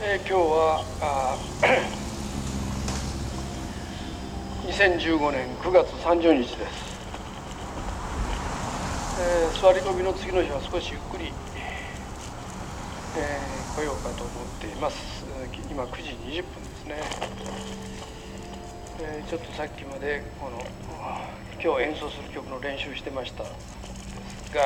えー、今日は2015年9月30日です、えー、座り込みの次の日は少しゆっくり、えー、来ようかと思っています。今9時20分ですね、えー、ちょっとさっきまでこの今日演奏する曲の練習してましたですが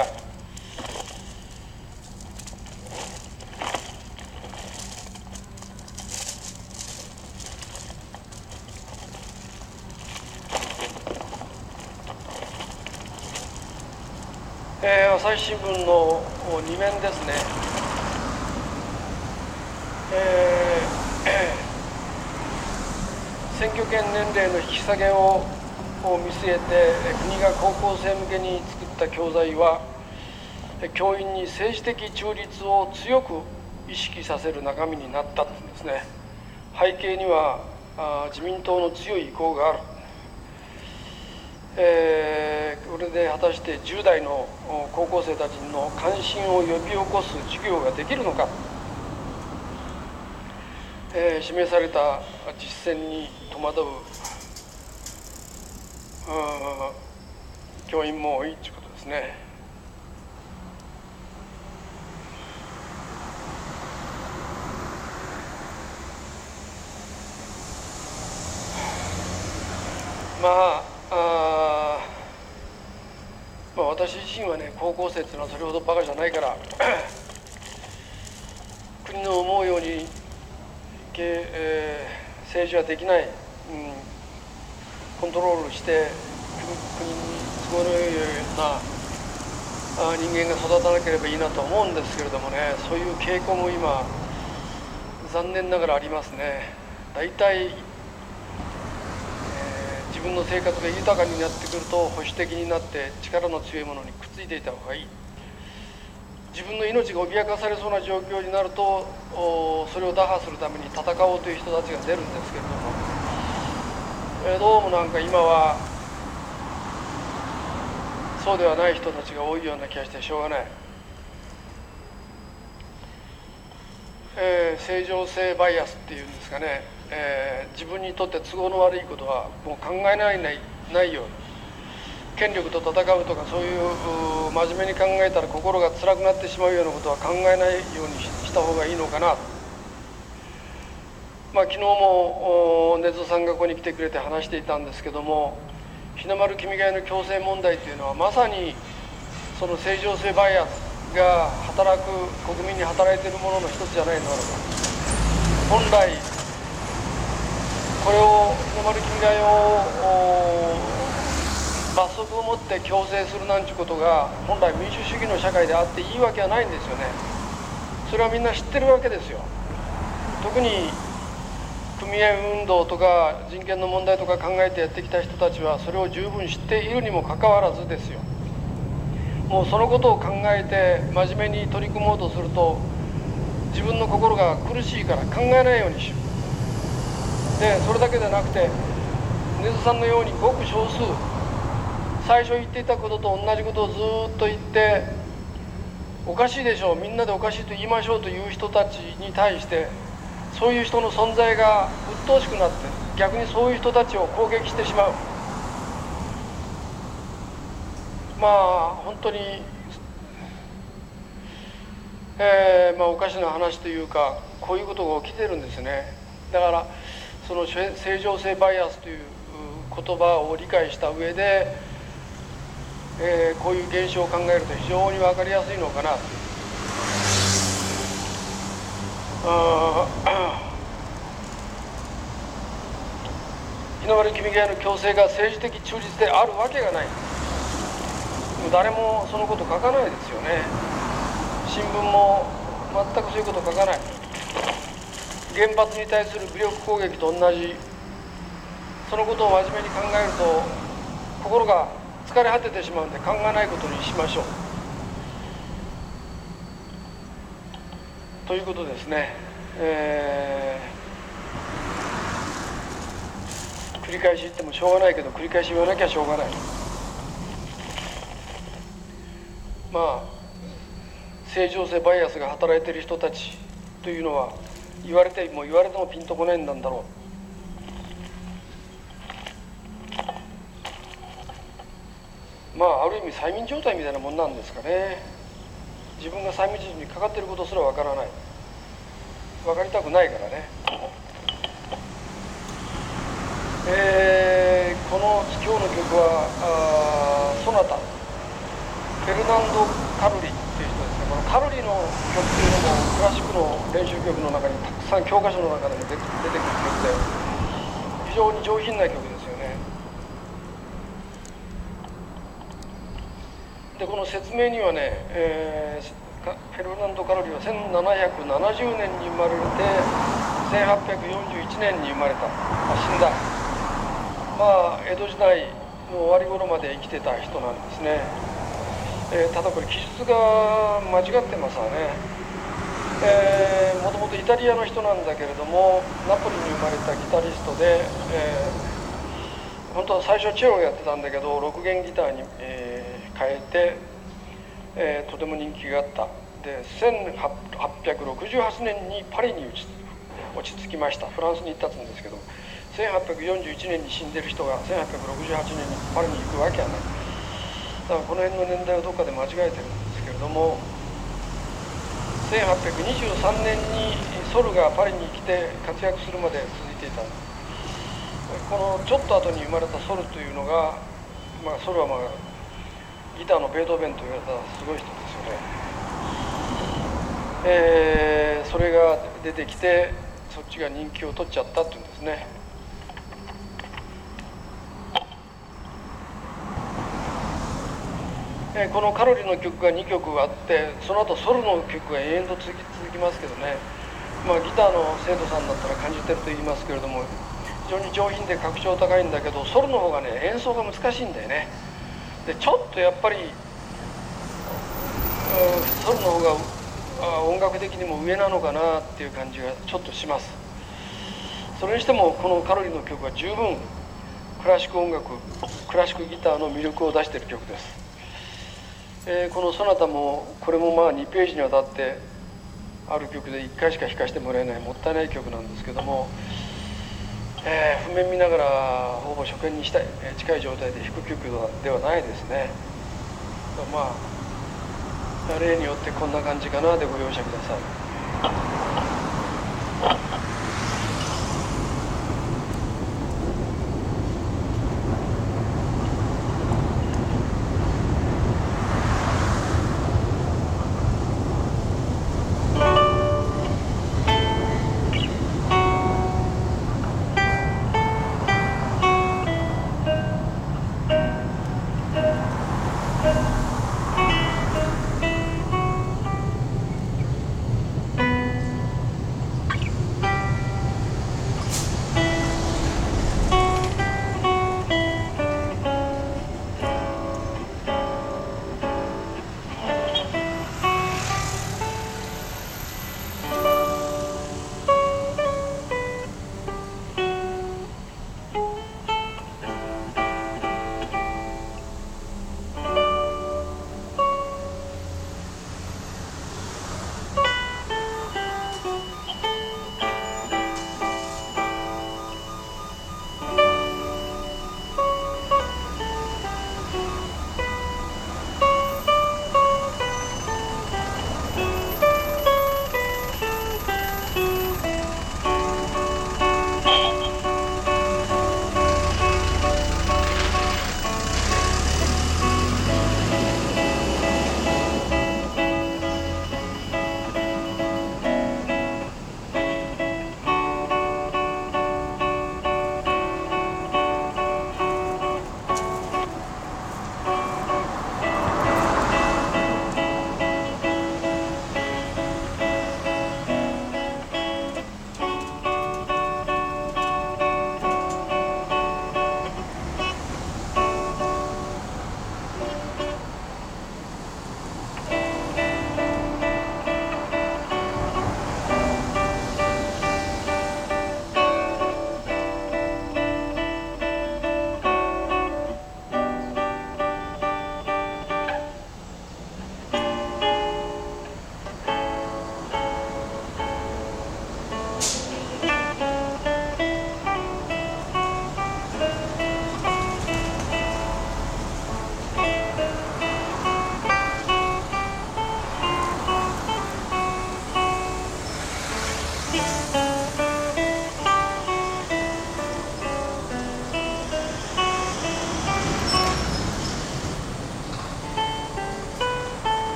えー、朝日新聞の2面ですね、選挙権年齢の引き下げを見据えて国が高校生向けに作った教材は教員に政治的中立を強く意識させる中身になったんですね。背景には自民党の強い意向がある。えー、これで果たして10代の高校生たちの関心を呼び起こす授業ができるのか、えー、示された実践に戸惑う教員も多いということですね。まああまあ私自身はね高校生っていうのはそれほどバカじゃないから 国の思うように、えー、政治はできない、うん、コントロールして国に都合のよいようなあ人間が育たなければいいなと思うんですけれどもねそういう傾向も今残念ながらありますね。大体自分の生活が豊かになってくると保守的になって力の強いものにくっついていた方がいい自分の命が脅かされそうな状況になるとそれを打破するために戦おうという人たちが出るんですけれども、えどうもなんか今はそうではない人たちが多いような気がしてしょうがない、えー、正常性バイアスっていうんですかね。えー、自分にとって都合の悪いことはもう考えないないないように。権力と戦うとかそういう真面目に考えたら心が辛くなってしまうようなことは考えないようにした方がいいのかな。まあ、昨日も根津さんがここに来てくれて話していたんですけども日の丸君が代の強制問題というのはまさにその正常性バイアスが働く国民に働いているものの一つじゃないのだろうか本来これを日の丸近代を罰則を持って強制するなんてことが本来民主主義の社会であっていいわけはないんですよね。それはみんな知ってるわけですよ。特に組合運動とか人権の問題とか考えてやってきた人たちはそれを十分知っているにもかかわらずですよ。もうそのことを考えて真面目に取り組もうとすると自分の心が苦しいから考えないようにしよう。でそれだけでなくて根津さんのようにごく少数最初言っていたことと同じことをずっと言っておかしいでしょうみんなでおかしいと言いましょうという人たちに対してそういう人の存在が鬱陶しくなって逆にそういう人たちを攻撃してしまう。まあ本当に、えーまあ、おかしな話というかこういうことが起きてるんですね。だからその正常性バイアスという言葉を理解した上で、えー、こういう現象を考えると非常に分かりやすいのかな。日の丸君がの強制が政治的中立であるわけがない。誰もそのこと書かないですよね。新聞も全くそういうこと書かない。原発に対する武力攻撃と同じ。そのことを真面目に考えると心が疲れ果ててしまうんで考えないことにしましょう。ということですね、え繰り返し言ってもしょうがないけど繰り返し言わなきゃしょうがない。まあ正常性バイアスが働いている人たちというのは言われても言われてもピンとこないんだろう。まあある意味催眠状態みたいなもんなんですかね。自分が催眠術にかかっていることすらわからない。分かりたくないからね。えー、この今日の曲はあソナタ。フェルナンド・カルリっていう人ですね。このカルリの曲っていうのもクラシックの練習曲の中にたくさん教科書の中でも出てくる曲で非常に上品な曲ですよねでこの説明にはね、えー、フェルナンド・カルリは1770年に生まれて1841年に生まれた、ま、死んだ。まあ江戸時代の終わり頃まで生きてた人なんですね、えー、ただこれ記述が間違ってますわね。えー、もともとイタリアの人なんだけれどもナポリに生まれたギタリストで、えー、本当は最初チェロをやってたんだけど6弦ギターに、えー、変えて、えー、とても人気があった。で1868年にパリに落ち着きました。フランスに行ったんですけど1841年に死んでる人が1868年にパリに行くわけはない。だからこの辺の年代をどっかで間違えてるんですけれども1823年にソルがパリに来て活躍するまで続いていた。このちょっと後に生まれたソルというのが、まあ、ソルはまあギターのベートーベンと言われたすごい人ですよね、えー、それが出てきてそっちが人気を取っちゃったっていうんですね。えこのカロリーの曲が2曲あってその後ソルの曲が延々と続き続きますけどね、まあ、ギターの生徒さんだったら感じてると言いますけれども非常に上品で格調高いんだけどソルの方がね演奏が難しいんだよね。でちょっとやっぱりソルの方が音楽的にも上なのかなっていう感じがちょっとします。それにしてもこのカロリーの曲は十分クラシック音楽クラシックギターの魅力を出している曲です。えー、この「そなた」もこれもまあ2ページにわたってある曲で1回しか弾かせてもらえないもったいない曲なんですけども、えー、譜面見ながらほぼ初見にしたい、えー、近い状態で弾く曲ではないですね。まあ例によってこんな感じかなでご容赦ください。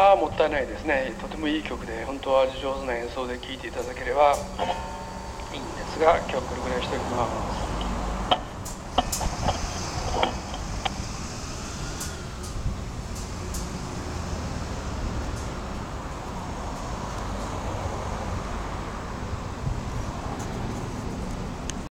はもったいないですね。とてもいい曲で本当は上手な演奏で聴いていただければいいんですが今日これぐらいにしておきます。